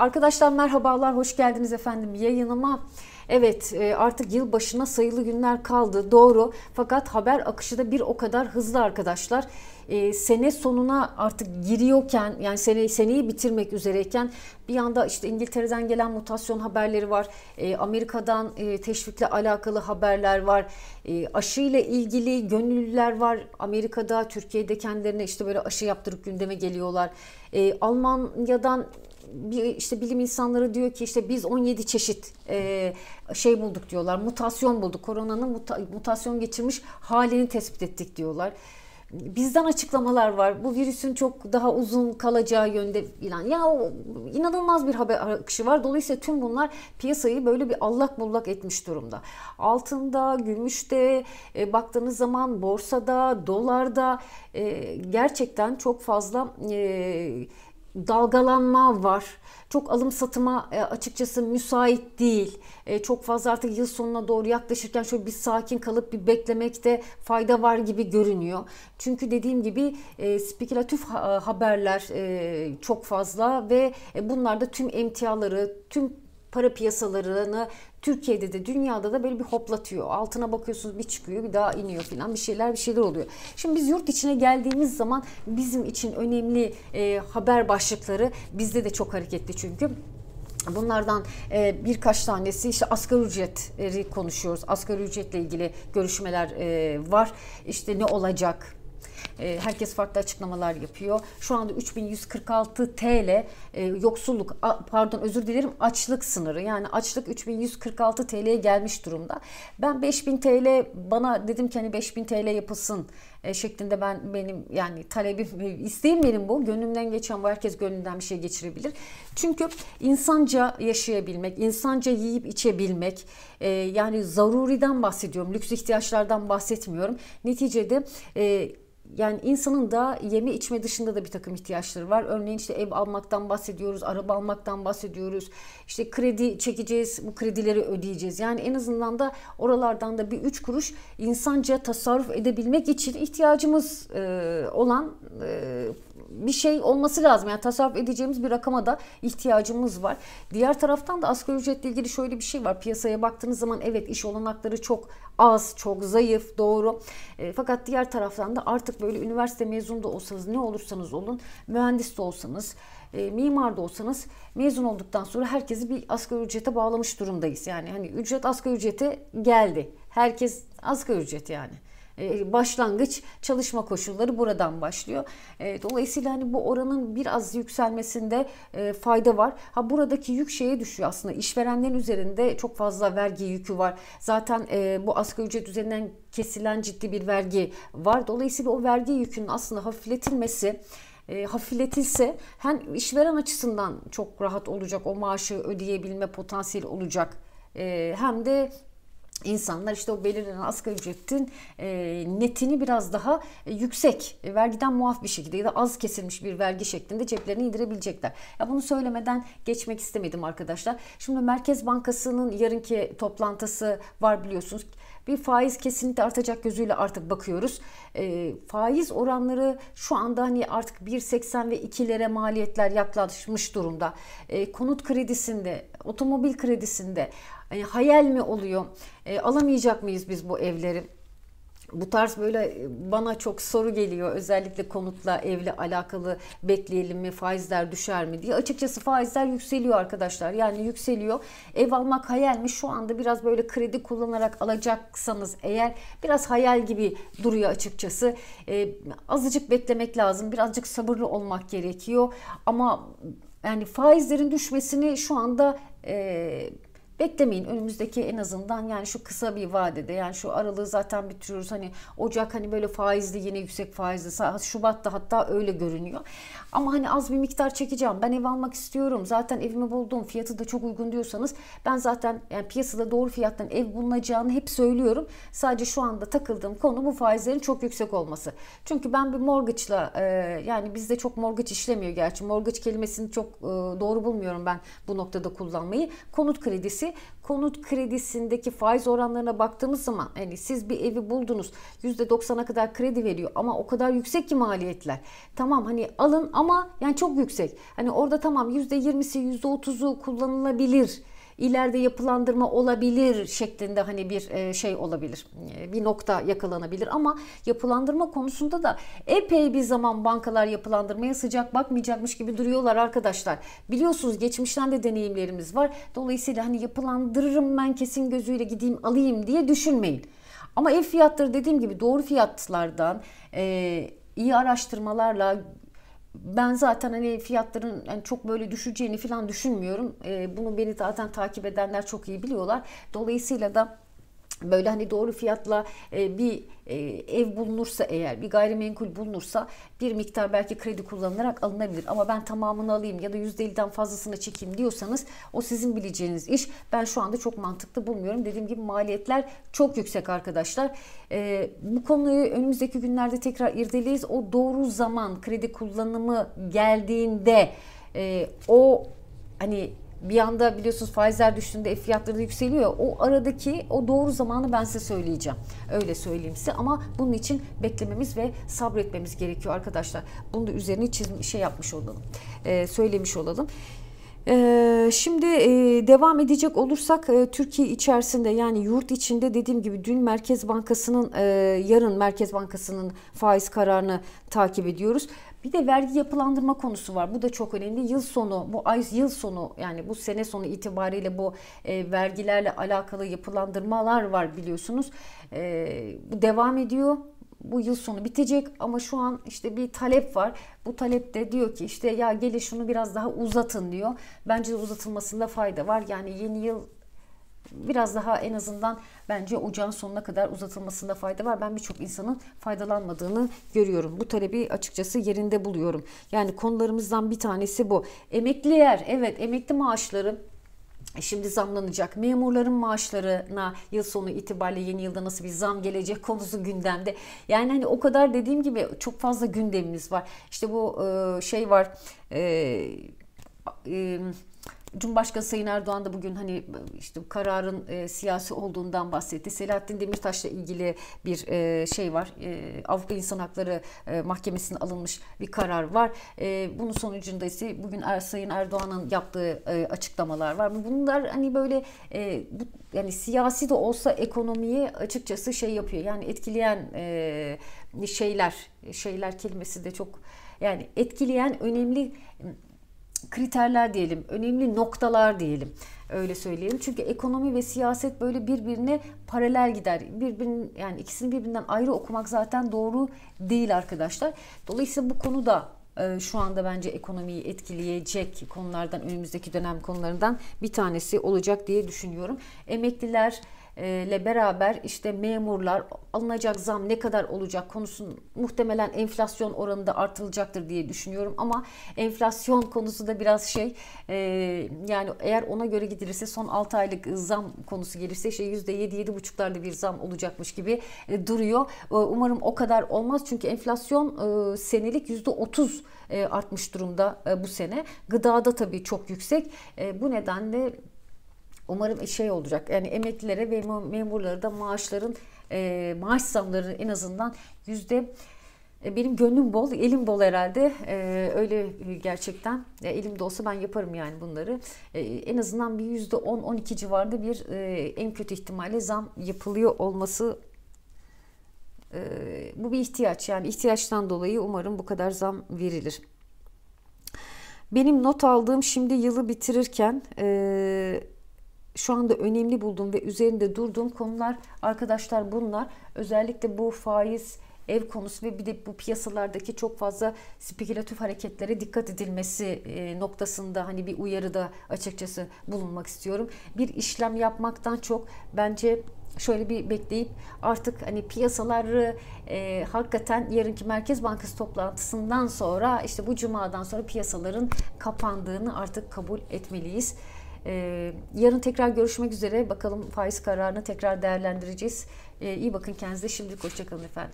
Arkadaşlar merhabalar, hoş geldiniz efendim yayınıma. Evet e, artık yıl başına sayılı günler kaldı doğru fakat haber akışı da bir o kadar hızlı arkadaşlar. Ee, sene sonuna artık giriyorken yani sene, seneyi bitirmek üzereyken bir yanda işte İngiltere'den gelen mutasyon haberleri var. Ee, Amerika'dan e, teşvikle alakalı haberler var. E, aşı ile ilgili gönüllüler var. Amerika'da, Türkiye'de kendilerine işte böyle aşı yaptırıp gündeme geliyorlar. Almanya'dan bir işte bilim insanları diyor ki işte biz 17 çeşit e, şey bulduk diyorlar. Mutasyon bulduk. Koronanın muta, mutasyon geçirmiş halini tespit ettik diyorlar. Bizden açıklamalar var. Bu virüsün çok daha uzun kalacağı yönde ilan. Ya inanılmaz bir haber akışı var. Dolayısıyla tüm bunlar piyasayı böyle bir allak bullak etmiş durumda. Altında, gümüşte, e, baktığınız zaman borsada, dolarda e, gerçekten çok fazla e, dalgalanma var. Çok alım satıma e, açıkçası müsait değil. E, çok fazla artık yıl sonuna doğru yaklaşırken şöyle bir sakin kalıp bir beklemekte fayda var gibi görünüyor. Çünkü dediğim gibi e, spekülatif haberler çok fazla ve bunlar da tüm emtiaları, tüm para piyasalarını Türkiye'de de dünyada da böyle bir hoplatıyor. Altına bakıyorsunuz bir çıkıyor bir daha iniyor falan bir şeyler bir şeyler oluyor. Şimdi biz yurt içine geldiğimiz zaman bizim için önemli e, haber başlıkları bizde de çok hareketli çünkü. Bunlardan e, birkaç tanesi işte asgari ücreti konuşuyoruz. Asgari ücretle ilgili görüşmeler e, var. İşte ne olacak? E, herkes farklı açıklamalar yapıyor. Şu anda 3146 TL e, yoksulluk pardon özür dilerim açlık sınırı. Yani açlık 3146 TL'ye gelmiş durumda. Ben 5000 TL bana dedim ki hani 5000 TL yapılsın e, şeklinde ben benim yani talebim isteğim benim bu. Gönlümden geçen bu herkes gönlünden bir şey geçirebilir. Çünkü insanca yaşayabilmek, insanca yiyip içebilmek yani zaruriden bahsediyorum. Lüks ihtiyaçlardan bahsetmiyorum. Neticede yani insanın da yeme içme dışında da bir takım ihtiyaçları var. Örneğin işte ev almaktan bahsediyoruz, araba almaktan bahsediyoruz. İşte kredi çekeceğiz, bu kredileri ödeyeceğiz. Yani en azından da oralardan da bir üç kuruş insanca tasarruf edebilmek için ihtiyacımız e, olan e, bir şey olması lazım. Yani tasarruf edeceğimiz bir rakama da ihtiyacımız var. Diğer taraftan da asgari ücretle ilgili şöyle bir şey var. Piyasaya baktığınız zaman evet iş olanakları çok az, çok zayıf, doğru. E, fakat diğer taraftan da artık böyle üniversite mezunu da olsanız ne olursanız olun, mühendis de olsanız, e, mimar da olsanız mezun olduktan sonra herkesi bir asgari ücrete bağlamış durumdayız. Yani hani ücret asgari ücrete geldi. Herkes asgari ücret yani. E, başlangıç çalışma koşulları buradan başlıyor. E, dolayısıyla hani bu oranın biraz yükselmesinde e, fayda var. Ha buradaki yük şeye düşüyor aslında. İşverenlerin üzerinde çok fazla vergi yükü var. Zaten bu asgari ücret üzerinden kesilen ciddi bir vergi var. Dolayısıyla o vergi yükünün aslında hafifletilmesi e, hafifletilse hem işveren açısından çok rahat olacak o maaşı ödeyebilme potansiyeli olacak e, hem de insanlar işte o belirlenen asgari ücretin e, netini biraz daha e, yüksek e, vergiden muaf bir şekilde ya da az kesilmiş bir vergi şeklinde ceplerine indirebilecekler. Ya bunu söylemeden geçmek istemedim arkadaşlar. Şimdi Merkez Bankası'nın yarınki toplantısı var biliyorsunuz. Bir faiz kesinlikle artacak gözüyle artık bakıyoruz. E, faiz oranları şu anda hani artık 1.80 ve 2'lere maliyetler yaklaşmış durumda. E, konut kredisinde, otomobil kredisinde e, hayal mi oluyor? E, alamayacak mıyız biz bu evleri? Bu tarz böyle e, bana çok soru geliyor özellikle konutla evle alakalı bekleyelim mi faizler düşer mi diye. Açıkçası faizler yükseliyor arkadaşlar yani yükseliyor. Ev almak hayal mi? Şu anda biraz böyle kredi kullanarak alacaksanız eğer biraz hayal gibi duruyor açıkçası. Ee, azıcık beklemek lazım birazcık sabırlı olmak gerekiyor ama yani faizlerin düşmesini şu anda... E, beklemeyin önümüzdeki en azından yani şu kısa bir vadede yani şu aralığı zaten bitiriyoruz. Hani Ocak hani böyle faizli yine yüksek faizli. Şubat'ta hatta öyle görünüyor. Ama hani az bir miktar çekeceğim. Ben ev almak istiyorum. Zaten evimi buldum. Fiyatı da çok uygun diyorsanız ben zaten yani piyasada doğru fiyattan ev bulunacağını hep söylüyorum. Sadece şu anda takıldığım konu bu faizlerin çok yüksek olması. Çünkü ben bir mortgage'la e, yani bizde çok mortgage işlemiyor gerçi. Mortgage kelimesini çok e, doğru bulmuyorum ben bu noktada kullanmayı. Konut kredisi konut kredisindeki faiz oranlarına baktığımız zaman hani siz bir evi buldunuz %90'a kadar kredi veriyor ama o kadar yüksek ki maliyetler. Tamam hani alın ama yani çok yüksek. Hani orada tamam %20'si %30'u kullanılabilir ileride yapılandırma olabilir şeklinde hani bir e, şey olabilir. E, bir nokta yakalanabilir ama yapılandırma konusunda da epey bir zaman bankalar yapılandırmaya sıcak bakmayacakmış gibi duruyorlar arkadaşlar. Biliyorsunuz geçmişten de deneyimlerimiz var. Dolayısıyla hani yapılandırırım ben kesin gözüyle gideyim alayım diye düşünmeyin. Ama ev fiyatları dediğim gibi doğru fiyatlardan e, iyi araştırmalarla ben zaten hani fiyatların yani çok böyle düşeceğini falan düşünmüyorum. E, bunu beni zaten takip edenler çok iyi biliyorlar. Dolayısıyla da böyle hani doğru fiyatla e, bir e, ev bulunursa eğer bir gayrimenkul bulunursa bir miktar belki kredi kullanılarak alınabilir. Ama ben tamamını alayım ya da %50'den fazlasını çekeyim diyorsanız o sizin bileceğiniz iş. Ben şu anda çok mantıklı bulmuyorum. Dediğim gibi maliyetler çok yüksek arkadaşlar. E, bu konuyu önümüzdeki günlerde tekrar irdeleyiz. O doğru zaman kredi kullanımı geldiğinde o hani bir anda biliyorsunuz faizler düştüğünde fiyatları da yükseliyor. O aradaki o doğru zamanı ben size söyleyeceğim. Öyle söyleyeyim size ama bunun için beklememiz ve sabretmemiz gerekiyor arkadaşlar. Bunu da üzerine çizim şey yapmış olalım. Ee, söylemiş olalım. Ee, şimdi e, devam edecek olursak e, Türkiye içerisinde yani yurt içinde dediğim gibi dün Merkez Bankası'nın e, yarın Merkez Bankası'nın faiz kararını takip ediyoruz. Bir de vergi yapılandırma konusu var. Bu da çok önemli. Yıl sonu, bu ay yıl sonu yani bu sene sonu itibariyle bu e, vergilerle alakalı yapılandırmalar var biliyorsunuz. E, bu devam ediyor bu yıl sonu bitecek ama şu an işte bir talep var. Bu talep de diyor ki işte ya gelin şunu biraz daha uzatın diyor. Bence uzatılmasında fayda var. Yani yeni yıl biraz daha en azından bence ocağın sonuna kadar uzatılmasında fayda var. Ben birçok insanın faydalanmadığını görüyorum. Bu talebi açıkçası yerinde buluyorum. Yani konularımızdan bir tanesi bu. Emekliler, evet emekli maaşları Şimdi zamlanacak. Memurların maaşlarına yıl sonu itibariyle yeni yılda nasıl bir zam gelecek konusu gündemde. Yani hani o kadar dediğim gibi çok fazla gündemimiz var. İşte bu şey var. E, Cumhurbaşkanı Sayın Erdoğan da bugün hani işte kararın e, siyasi olduğundan bahsetti. Selahattin Demirtaş'la ilgili bir e, şey var. E, Avrupa İnsan Hakları e, Mahkemesi'ne alınmış bir karar var. E, bunun sonucunda ise bugün er, Sayın Erdoğan'ın yaptığı e, açıklamalar var. Bunlar hani böyle e, bu, yani siyasi de olsa ekonomiyi açıkçası şey yapıyor. Yani etkileyen e, şeyler, şeyler kelimesi de çok yani etkileyen önemli kriterler diyelim, önemli noktalar diyelim. Öyle söyleyelim. Çünkü ekonomi ve siyaset böyle birbirine paralel gider. Birbirinin yani ikisini birbirinden ayrı okumak zaten doğru değil arkadaşlar. Dolayısıyla bu konu da e, şu anda bence ekonomiyi etkileyecek konulardan önümüzdeki dönem konularından bir tanesi olacak diye düşünüyorum. Emekliler ile beraber işte memurlar alınacak zam ne kadar olacak konusu muhtemelen enflasyon oranında artılacaktır diye düşünüyorum ama enflasyon konusu da biraz şey e, yani eğer ona göre gidilirse son 6 aylık zam konusu gelirse işte %7 buçuklarda bir zam olacakmış gibi e, duruyor. E, umarım o kadar olmaz çünkü enflasyon e, senelik %30 e, artmış durumda e, bu sene. Gıdada tabii çok yüksek. E, bu nedenle Umarım şey olacak. Yani emeklilere ve memurlara da maaşların e, maaş zamları en azından yüzde e, benim gönlüm bol, elim bol herhalde. Ee, öyle gerçekten. E, elimde olsa ben yaparım yani bunları. E, en azından bir yüzde 10-12 civarında bir e, en kötü ihtimalle zam yapılıyor olması e, bu bir ihtiyaç. Yani ihtiyaçtan dolayı umarım bu kadar zam verilir. Benim not aldığım şimdi yılı bitirirken e, şu anda önemli bulduğum ve üzerinde durduğum konular arkadaşlar bunlar. Özellikle bu faiz ev konusu ve bir de bu piyasalardaki çok fazla spekülatif hareketlere dikkat edilmesi e, noktasında hani bir uyarıda açıkçası bulunmak istiyorum. Bir işlem yapmaktan çok bence şöyle bir bekleyip artık hani piyasaları e, hakikaten yarınki Merkez Bankası toplantısından sonra işte bu cumadan sonra piyasaların kapandığını artık kabul etmeliyiz. Ee, yarın tekrar görüşmek üzere. Bakalım faiz kararını tekrar değerlendireceğiz. Ee, iyi bakın kendinize. Şimdilik hoşçakalın efendim.